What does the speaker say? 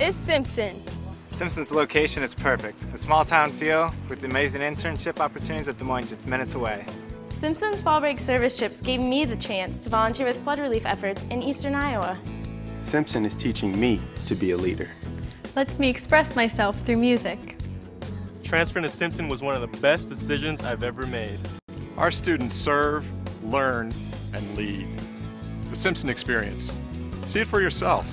is Simpson. Simpson's location is perfect. A small town feel with the amazing internship opportunities of Des Moines just minutes away. Simpson's fall break service trips gave me the chance to volunteer with flood relief efforts in eastern Iowa. Simpson is teaching me to be a leader. Let's me express myself through music. Transferring to Simpson was one of the best decisions I've ever made. Our students serve, learn, and lead. The Simpson experience. See it for yourself.